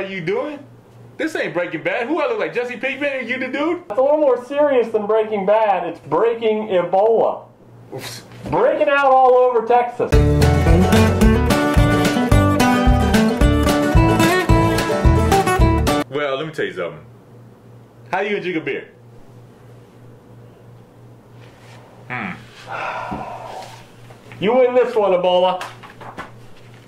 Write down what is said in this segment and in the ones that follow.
you doing? This ain't Breaking Bad. Who I look like? Jesse Pinkman? Are you the dude? It's a little more serious than Breaking Bad. It's breaking Ebola. Breaking out all over Texas. Well, let me tell you something. How you gonna drink a beer? Hmm. You win this one, Ebola.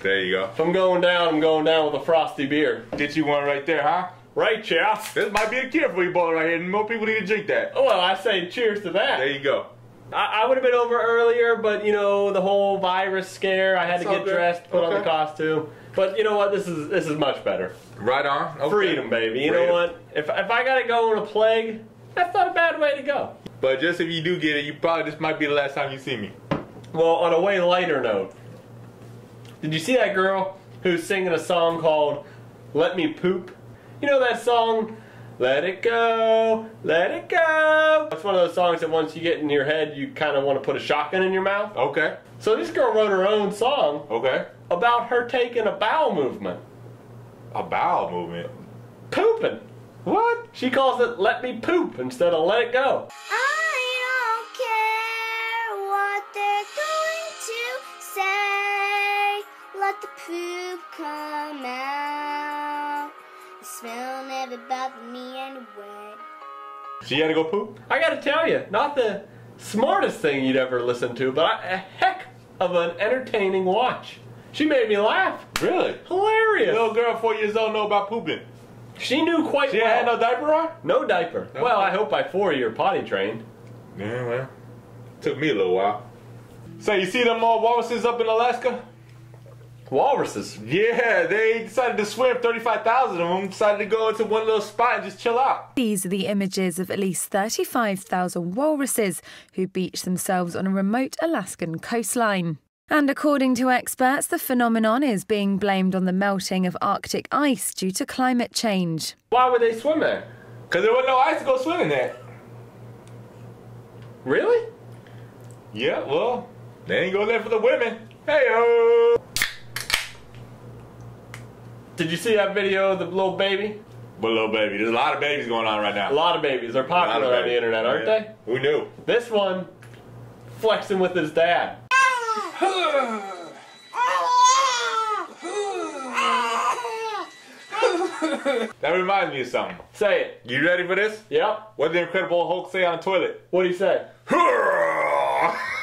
There you go. If I'm going down, I'm going down with a frosty beer. Get you one right there, huh? Right, Jeff? This might be a cure for you, boy, right here. And more people need to drink that. Oh, well, I say cheers to that. There you go. I, I would have been over earlier, but you know the whole virus scare. I had It's to get good. dressed, put on the costume. But you know what? This is this is much better. Right on. Okay. Freedom, baby. You Freedom. know what? If if I gotta go on a plague, that's not a bad way to go. But just if you do get it, you probably this might be the last time you see me. Well, on a way lighter note, did you see that girl who's singing a song called "Let Me Poop"? You know that song? Let it go, let it go. That's one of those songs that once you get in your head, you kind of want to put a shotgun in your mouth. Okay. So this girl wrote her own song Okay. about her taking a bowel movement, A bowel movement. pooping. What? She calls it "Let Me Poop" instead of "Let It Go." I don't care what they're Let the poop come out. The smell never bothered me anyway. She had to go poop? I gotta tell you, not the smartest thing you'd ever listen to, but a heck of an entertaining watch. She made me laugh. Really? Hilarious. Little girl, four years old, know about pooping. She knew quite She well. She had no diaper on? No diaper. Well, I hope by four you're potty trained. Yeah, well. Took me a little while. So you see them all walruses up in Alaska? Walruses. Yeah, they decided to swim. 35,000 of them decided to go into one little spot and just chill out. These are the images of at least 35,000 walruses who beach themselves on a remote Alaskan coastline. And according to experts, the phenomenon is being blamed on the melting of Arctic ice due to climate change. Why would they swim there? Because there wasn't no ice to go swimming there. Really? Yeah, well, they ain't going there for the women. Hey, Did you see that video of the little baby? But little baby, there's a lot of babies going on right now. A lot of babies. They're popular on the internet, aren't Yeah. they? Who knew? This one, flexing with his dad. That reminds me of something. Say it. You ready for this? Yep. What did the Incredible Hulk say on the toilet? What do you say?